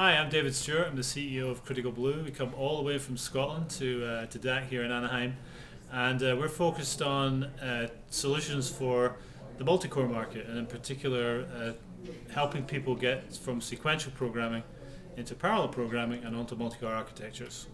Hi, I'm David Stewart. I'm the CEO of Critical Blue. We come all the way from Scotland to, uh, to DAC here in Anaheim, and uh, we're focused on uh, solutions for the multi-core market, and in particular, uh, helping people get from sequential programming into parallel programming and onto multi-core architectures.